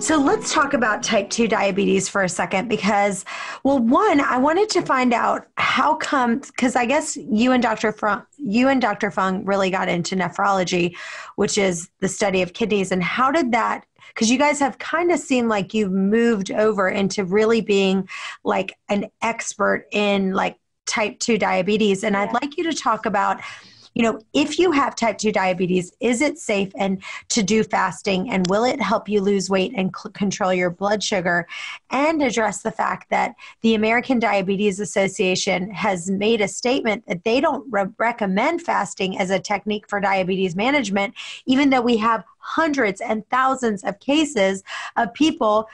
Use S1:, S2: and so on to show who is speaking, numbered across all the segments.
S1: So let's talk about type 2 diabetes for a second because, well, one, I wanted to find out how come, because I guess you and Dr. Fung, you and Dr. Fung really got into nephrology, which is the study of kidneys. And how did that, because you guys have kind of seemed like you've moved over into really being like an expert in like type 2 diabetes. And I'd like you to talk about you know, if you have type 2 diabetes, is it safe and to do fasting and will it help you lose weight and c- control your blood sugar and address the fact that the American Diabetes Association has made a statement that they don't re- recommend fasting as a technique for diabetes management even though we have hundreds and thousands of cases of people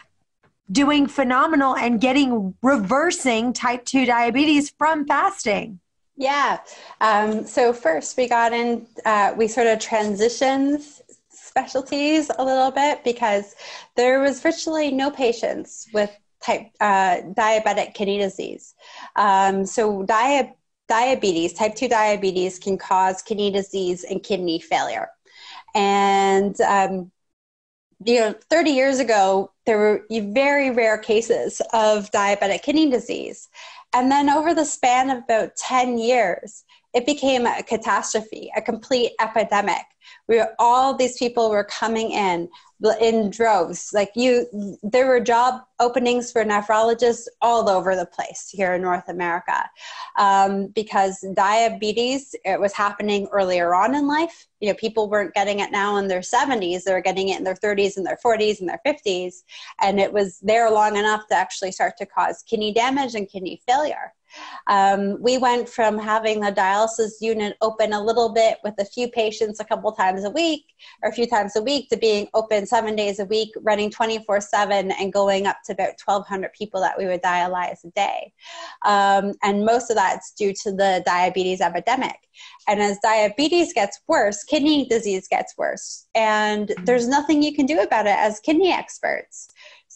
S1: doing phenomenal and getting reversing type 2 diabetes from fasting.
S2: Yeah. Um, so first, we got in. Uh, we sort of transitioned specialties a little bit because there was virtually no patients with type uh, diabetic kidney disease. Um, so dia- diabetes, type two diabetes, can cause kidney disease and kidney failure. And um, you know, 30 years ago, there were very rare cases of diabetic kidney disease. And then over the span of about 10 years, it became a catastrophe, a complete epidemic. We were, all these people were coming in in droves. Like you, there were job openings for nephrologists all over the place here in North America um, because diabetes it was happening earlier on in life. You know, people weren't getting it now in their 70s; they were getting it in their 30s and their 40s and their 50s, and it was there long enough to actually start to cause kidney damage and kidney failure. Um, we went from having the dialysis unit open a little bit with a few patients a couple times a week or a few times a week to being open seven days a week, running 24 7 and going up to about 1,200 people that we would dialyze a day. Um, and most of that's due to the diabetes epidemic. And as diabetes gets worse, kidney disease gets worse. And there's nothing you can do about it as kidney experts.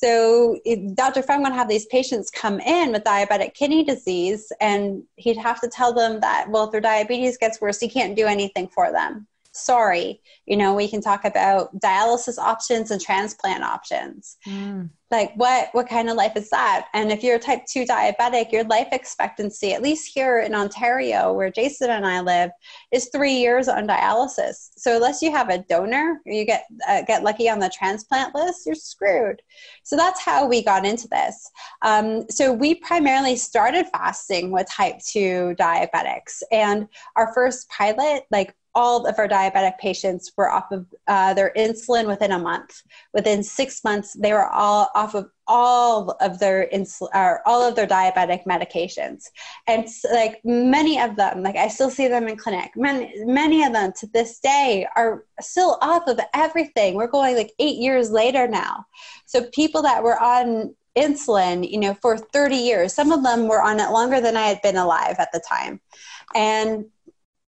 S2: So Dr. Fung would have these patients come in with diabetic kidney disease, and he'd have to tell them that, well, if their diabetes gets worse, he can't do anything for them. Sorry, you know, we can talk about dialysis options and transplant options. Mm. Like what what kind of life is that? And if you're a type 2 diabetic your life expectancy at least here in ontario where jason and i live is three years on dialysis. So unless you have a donor or you get uh, get lucky on the transplant list you're screwed. So that's how we got into this. Um, so we primarily started fasting with type 2 diabetics. And our first pilot like all of our diabetic patients were off of uh, their insulin within a month. Within six months, they were all off of all of their insulin or all of their diabetic medications. And like many of them, like I still see them in clinic. Many, many of them to this day are still off of everything. We're going like eight years later now. So people that were on insulin, you know, for 30 years, some of them were on it longer than I had been alive at the time. And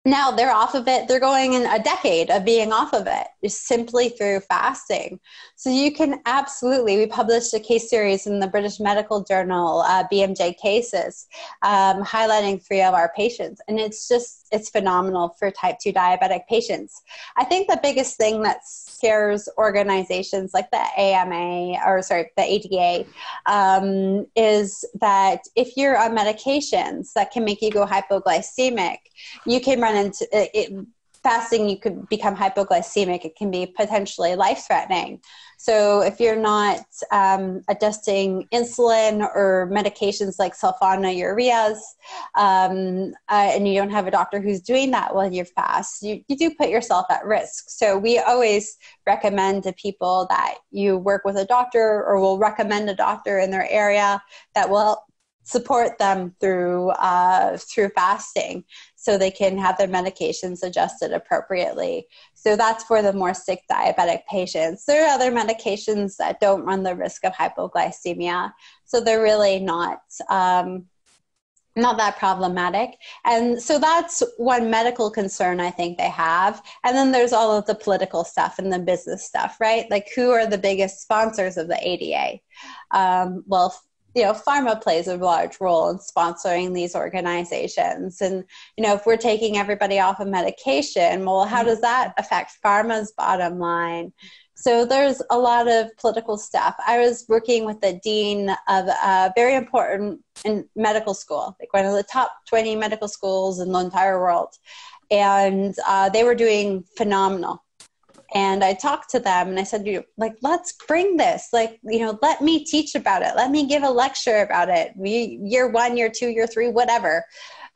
S2: now they're off of it. They're going in a decade of being off of it just simply through fasting. So you can absolutely we published a case series in the british medical journal uh, bmj cases um, highlighting three of our patients. And it's just it's phenomenal for type 2 diabetic patients. I think the biggest thing that scares organizations like the AMA or sorry, the ADA um, is that if you're on medications that can make you go hypoglycemic, you can run into it, fasting. You could become hypoglycemic. It can be potentially life threatening. So if you're not um, adjusting insulin or medications like sulfonylureas, um, uh, and you don't have a doctor who's doing that while you fast, you, you do put yourself at risk. So we always recommend to people that you work with a doctor or will recommend a doctor in their area that will support them through uh, through fasting so they can have their medications adjusted appropriately. So that's for the more sick diabetic patients. There are other medications that don't run the risk of hypoglycemia, so they're really not. Um, not that problematic. And so that's one medical concern I think they have. And then there's all of the political stuff and the business stuff, right? Like, who are the biggest sponsors of the ADA? Um, well, you know pharma plays a large role in sponsoring these organizations and you know if we're taking everybody off of medication well how does that affect pharma's bottom line So there's a lot of political stuff. I was working with the dean of a very important medical school, like one of the top 20 medical schools in the entire world. And uh, they were doing phenomenal. And I talked to them and I said, you like, let's bring this. Like, you know, let me teach about it. Let me give a lecture about it. We, year one, year two, year three, whatever.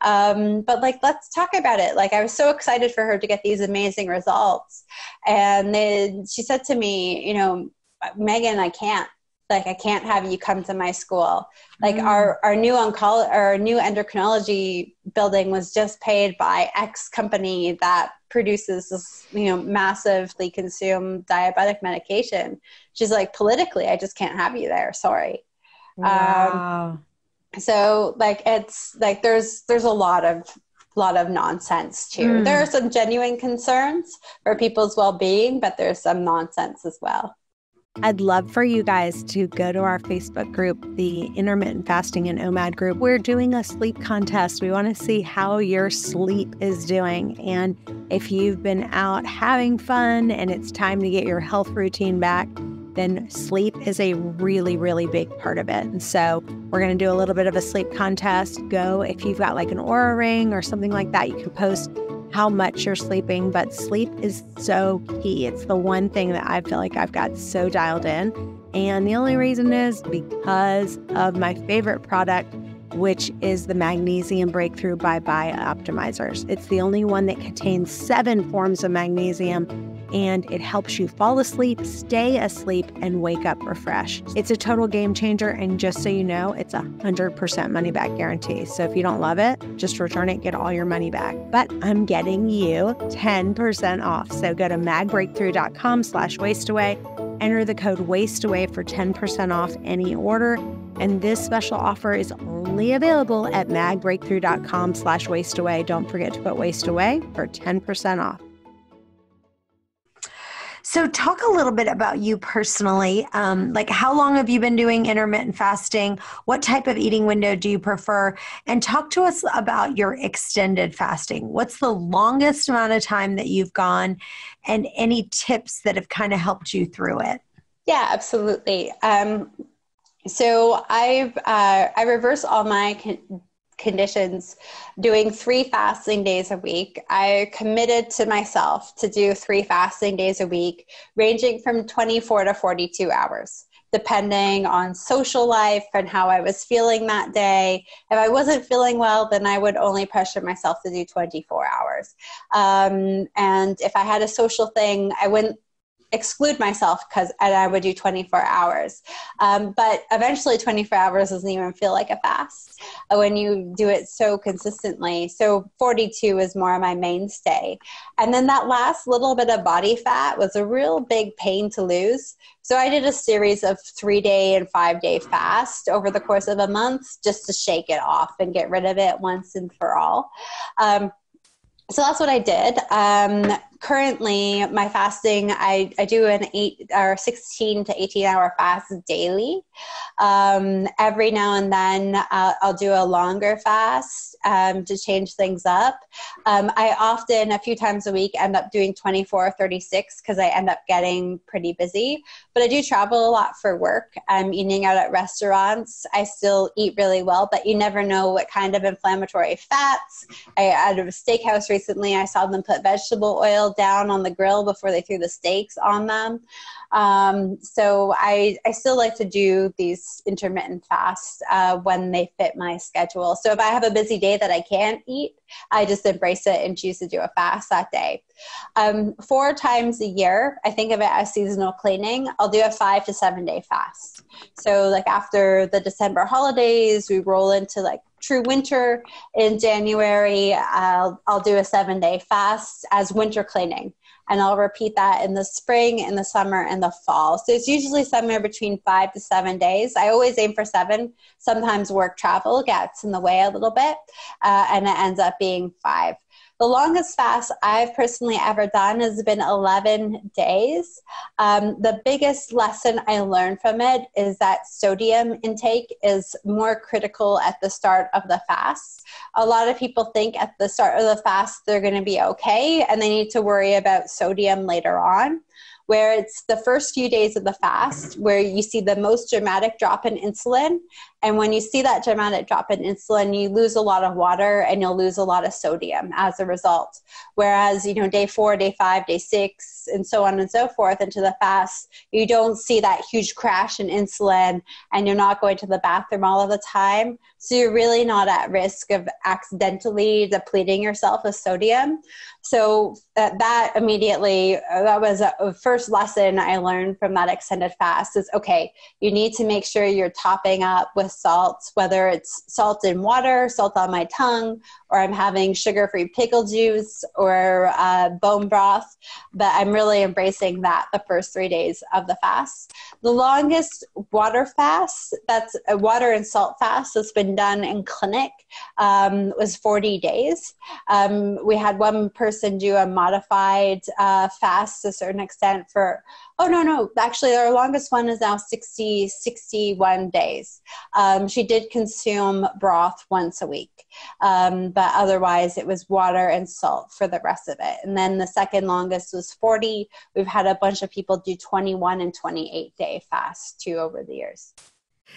S2: Um, but like, let's talk about it. Like, I was so excited for her to get these amazing results. And then she said to me, you know, Megan, I can't. Like, I can't have you come to my school. Like, mm. our, our new oncology, our new endocrinology building was just paid by X company that produces this, you know, massively consumed diabetic medication. She's like, politically, I just can't have you there. Sorry. Wow. Um, so like it's like there's there's a lot of lot of nonsense too mm. there are some genuine concerns for people's well-being but there's some nonsense as well
S1: I'd love for you guys to go to our Facebook group, the Intermittent Fasting and OMAD group. We're doing a sleep contest. We want to see how your sleep is doing. And if you've been out having fun and it's time to get your health routine back, then sleep is a really, really big part of it. And so we're going to do a little bit of a sleep contest. Go if you've got like an Oura ring or something like that, you can post how much you're sleeping, but sleep is so key. It's the one thing that I feel like I've got so dialed in. And the only reason is because of my favorite product, which is the Magnesium Breakthrough by BiOptimizers. It's the only one that contains seven forms of magnesium and it helps you fall asleep, stay asleep, and wake up refreshed. It's a total game changer, and just so you know, it's a 100% money back guarantee. So if you don't love it, just return it, get all your money back. But I'm getting you 10% off. So go to magbreakthrough.com slash waistaway, enter the code waistaway for 10% off any order. And this special offer is only available at magbreakthrough.com slash waistaway. Don't forget to put waistaway for 10% off. So, talk a little bit about you personally. Um, like, how long have you been doing intermittent fasting? What type of eating window do you prefer? And talk to us about your extended fasting. What's the longest amount of time that you've gone, and any tips that have kind of helped you through it?
S2: Yeah, absolutely. Um, so I've uh, I reverse all my conditions doing three fasting days a week. I committed to myself to do three fasting days a week, ranging from 24 to 42 hours, depending on social life and how I was feeling that day. If I wasn't feeling well, then I would only pressure myself to do 24 hours. Um, and if I had a social thing, I wouldn't exclude myself because and I would do 24 hours. Um, but eventually 24 hours doesn't even feel like a fast uh, when you do it so consistently. So 42 is more of my mainstay. And then that last little bit of body fat was a real big pain to lose. So I did a series of three day and five day fast over the course of a month just to shake it off and get rid of it once and for all. Um, so that's what I did. Um, currently, my fasting, I, I do an eight or 16 to 18 hour fast daily. Um, every now and then, uh, I'll do a longer fast um, to change things up. Um, I often, a few times a week, end up doing 24 or 36 because I end up getting pretty busy. But I do travel a lot for work. I'm eating out at restaurants. I still eat really well, but you never know what kind of inflammatory fats. I, at a steakhouse recently, I saw them put vegetable oil down on the grill before they threw the steaks on them. Um, so I, I still like to do these intermittent fasts uh, when they fit my schedule. So if I have a busy day that I can't eat, I just embrace it and choose to do a fast that day. Um, four times a year, I think of it as seasonal cleaning. I'll do a five to seven day fast. So like after the December holidays, we roll into like true winter in January. I'll, I'll do a seven day fast as winter cleaning and I'll repeat that in the spring, in the summer, and the fall. So it's usually somewhere between five to seven days. I always aim for seven. Sometimes work travel gets in the way a little bit, uh, and it ends up being five. The longest fast I've personally ever done has been 11 days. Um, the biggest lesson I learned from it is that sodium intake is more critical at the start of the fast. A lot of people think at the start of the fast they're going to be okay and they need to worry about sodium later on. where it's the first few days of the fast where you see the most dramatic drop in insulin. And when you see that dramatic drop in insulin, you lose a lot of water and you'll lose a lot of sodium as a result. Whereas, you know, day four, day five, day six, and so on and so forth into the fast, you don't see that huge crash in insulin and you're not going to the bathroom all of the time. So you're really not at risk of accidentally depleting yourself of sodium. So uh, that immediately, uh, that was a, a first lesson I learned from that extended fast is okay, you need to make sure you're topping up with salt, whether it's salt in water, salt on my tongue, or I'm having sugar free pickle juice or uh, bone broth. But I'm really embracing that the first three days of the fast. The longest water fast, that's a water and salt fast, that's been done in clinic, um, was 40 days. Um, we had one person do a modified uh, fast to a certain extent for oh no no actually our longest one is now 60 61 days um, she did consume broth once a week um, but otherwise it was water and salt for the rest of it. And then the second longest was 40 we've had a bunch of people do 21 and 28 day fast too over the years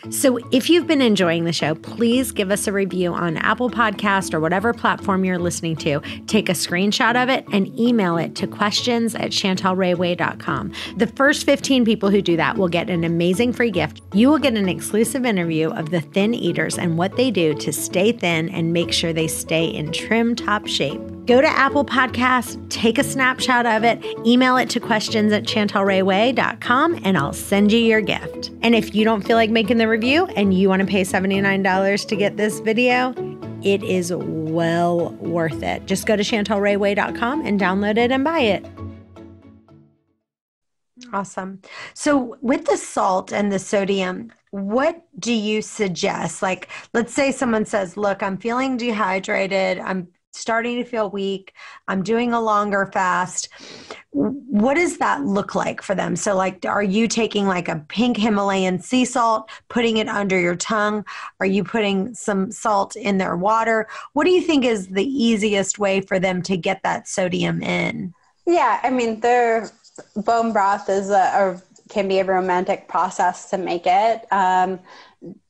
S1: so, if you've been enjoying the show, please give us a review on Apple Podcast or whatever platform you're listening to. Take a screenshot of it and email it to questions at chantelrayway.com. The first 15 people who do that will get an amazing free gift. You will get an exclusive interview of the thin eaters and what they do to stay thin and make sure they stay in trim top shape. Go to Apple Podcasts, take a snapshot of it, email it to questions at chantelrayway.com, and I'll send you your gift. And if you don't feel like making the review and you want to pay $79 to get this video, it is well worth it. Just go to chantelrayway.com and download it and buy it. Awesome. So, with the salt and the sodium, what do you suggest? Like, let's say someone says, Look, I'm feeling dehydrated. I'm starting to feel weak. I'm doing a longer fast. What does that look like for them? So, like, are you taking like a pink Himalayan sea salt, putting it under your tongue? Are you putting some salt in their water? What do you think is the easiest way for them to get that sodium in?
S2: Yeah, I mean, their bone broth is a, a can be a romantic process to make it. Um,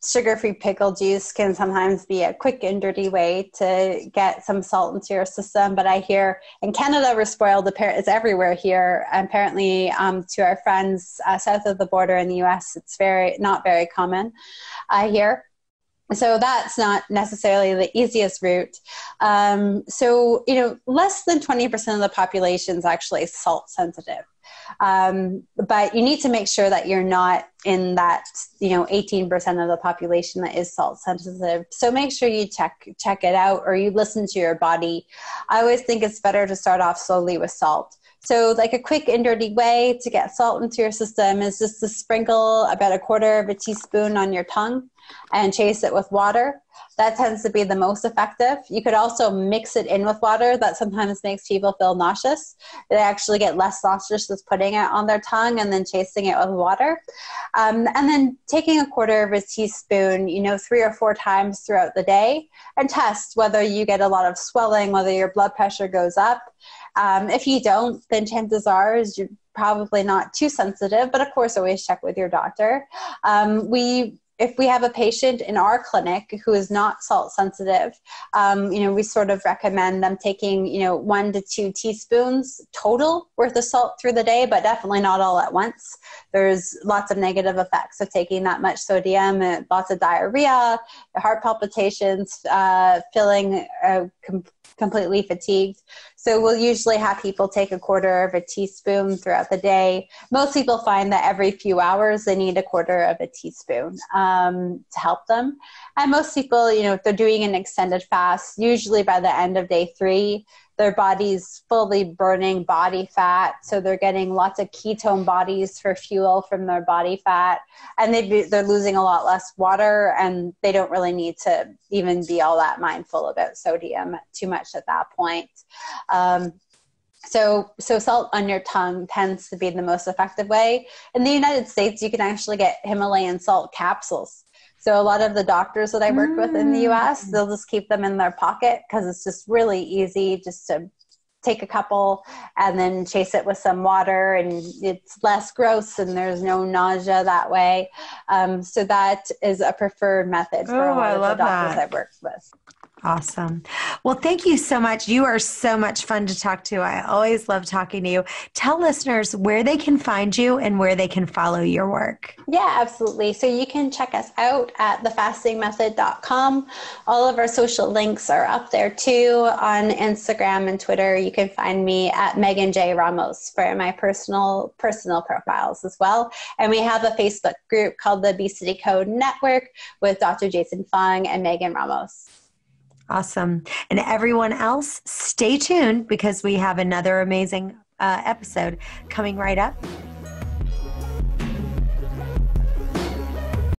S2: sugar free pickle juice can sometimes be a quick and dirty way to get some salt into your system. But I hear in Canada, we're spoiled. It's everywhere here. Apparently, um, to our friends uh, south of the border in the US, it's very not very common. I hear. So that's not necessarily the easiest route. Um, so, you know, less than 20% of the population is actually salt sensitive. Um, but you need to make sure that you're not in that, you know, 18% of the population that is salt sensitive. So make sure you check check it out or you listen to your body. I always think it's better to start off slowly with salt. So, like a quick and dirty way to get salt into your system is just to sprinkle about a quarter of a teaspoon on your tongue and chase it with water. That tends to be the most effective. You could also mix it in with water. That sometimes makes people feel nauseous. They actually get less nauseous just putting it on their tongue and then chasing it with water. Um, and then taking a quarter of a teaspoon, you know, three or four times throughout the day and test whether you get a lot of swelling, whether your blood pressure goes up. Um, if you don't, then chances are is you're probably not too sensitive, but of course, always check with your doctor. Um, we if we have a patient in our clinic who is not salt sensitive, um, you know, we sort of recommend them taking, you know, one to two teaspoons total worth of salt through the day, but definitely not all at once. There's lots of negative effects of taking that much sodium, uh, lots of diarrhea, heart palpitations, uh, feeling uh, com- completely fatigued. So we'll usually have people take a quarter of a teaspoon throughout the day. Most people find that every few hours they need a quarter of a teaspoon um, to help them. And most people, you know, if they're doing an extended fast, usually by the end of day three, their body's fully burning body fat. So they're getting lots of ketone bodies for fuel from their body fat. And they they're losing a lot less water and they don't really need to even be all that mindful about sodium too much at that point. Um, so, so salt on your tongue tends to be the most effective way. In the United States, you can actually get Himalayan salt capsules. So a lot of the doctors that I work mm. with in the US, mm. they'll just keep them in their pocket because it's just really easy just to take a couple and then chase it with some water and it's less gross and there's no nausea that way um, so that is a preferred method for oh, a lot of the doctors that. i've worked with
S1: Awesome. Well, thank you so much. You are so much fun to talk to. I always love talking to you. Tell listeners where they can find you and where they can follow your work.
S2: Yeah, absolutely. So you can check us out at thefastingmethod.com. All of our social links are up there too on Instagram and Twitter. You can find me at Megan J Ramos for my personal personal profiles as well. And we have a Facebook group called the Obesity Code Network with Dr. Jason Fung and Megan Ramos.
S1: Awesome. And everyone else, stay tuned because we have another amazing uh, episode coming right up.